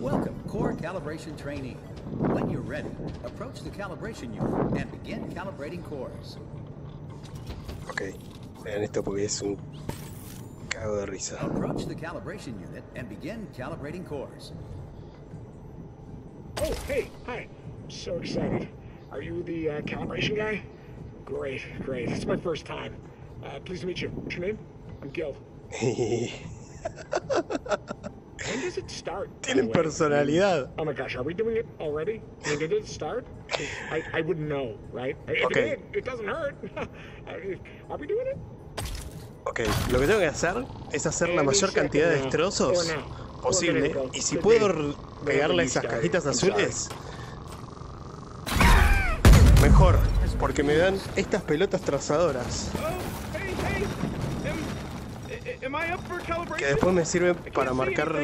Welcome, Core Calibration Trainee. When you're ready, approach the calibration unit and begin calibrating cores. Ok, vean esto porque es un cago de risa. Approach the calibration unit and begin calibrating cores. Oh, hey, hi. I'm so excited. Are you the uh, calibration guy? Great, great. It's my first time. Uh, pleased to meet you. What's your name? I'm Gil. Tienen personalidad. Oh my gosh, are we doing it already? I mean, did it start? 'Cause I, I wouldn't know, right? If Okay. it did, it doesn't hurt. are we doing it? Ok, lo que tengo que hacer es hacer la Any mayor cantidad de destrozos posible. Y si puedo pegarle esas cajitas azules, mejor. Porque me dan estas pelotas trazadoras que después me sirve para marcar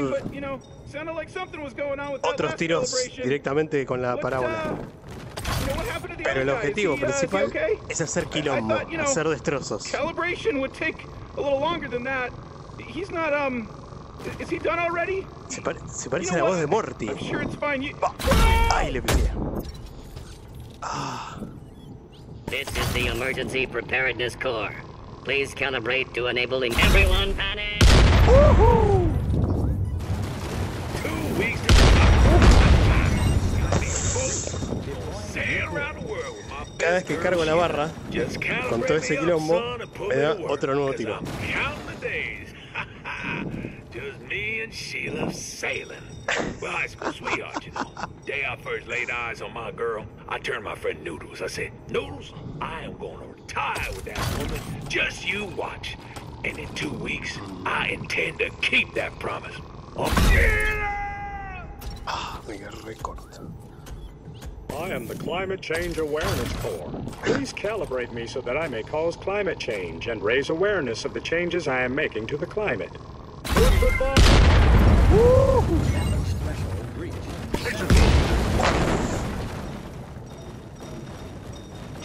otros tiros directamente con la parábola. Pero el objetivo principal es hacer quilombo, hacer destrozos. Se, se parece a la voz de Morty. Ahí le pillé. Ah. This is the Emergency Preparedness Corps. Please calibrate to enabling everyone panic. Two weeks Sail around the world with my Cada vez que cargo la barra, con todo ese quilombo, me da otro nuevo tiro. Counting. Just me and Sheila sailing. Well, high school sweetheart, you know. Day I first laid eyes on my girl, I turned my friend Noodles. I said, Noodles, I am going to retire with that woman. Just you watch. And in two weeks, I intend to keep that promise. Oh, Sheila! Ah, me agarré corto. I am the Climate Change Awareness Core. Please calibrate me so that I may cause climate change and raise awareness of the changes I am making to the climate.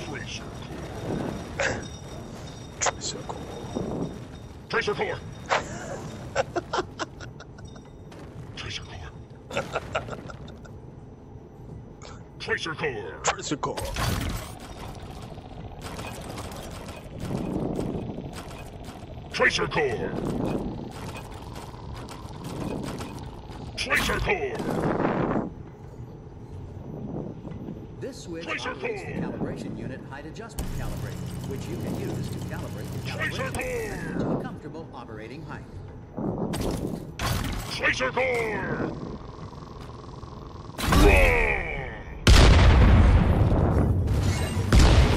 Reached. Socorro. Tracer Core! Tracer Core! Tracer! Socorro. Tracer Core! Tracer core! This switch Tracer operates the core. calibration unit height adjustment calibrator, which you can use to calibrate the Tracer calibration core. to a comfortable operating height. Tracer Core!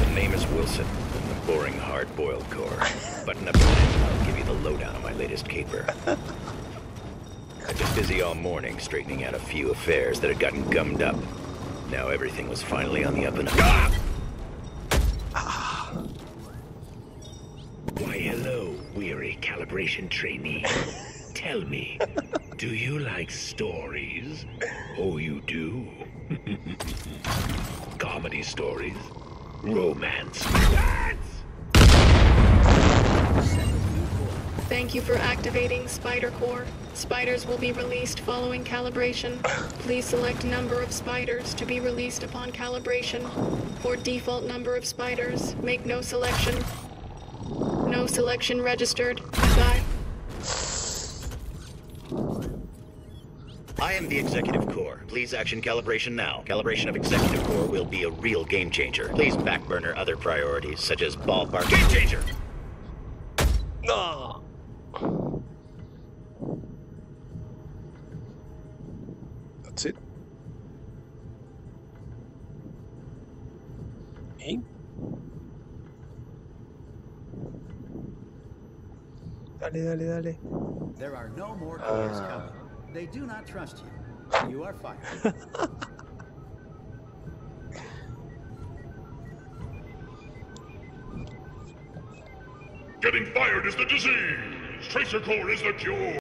The name is Wilson, from the boring hard-boiled core. Button up your and I'll give you the lowdown on my latest caper. Busy all morning straightening out a few affairs that had gotten gummed up. Now everything was finally on the up and up. Ah! Why, hello, weary calibration trainee. Tell me, do you like stories? Oh, you do? Comedy stories? Romance? Thank you for activating Spider Core. Spiders will be released following calibration. Please select number of spiders to be released upon calibration. For default number of spiders, make no selection. No selection registered. Goodbye. I am the Executive Core. Please action calibration now. Calibration of Executive Core will be a real game changer. Please backburner other priorities, such as ballpark. Game changer! No. That's it. ¿Y? Dale, dale, dale. There are no more cores Ah. coming. They do not trust you. You are fired. Getting fired is the disease! Tracer Core is the cure!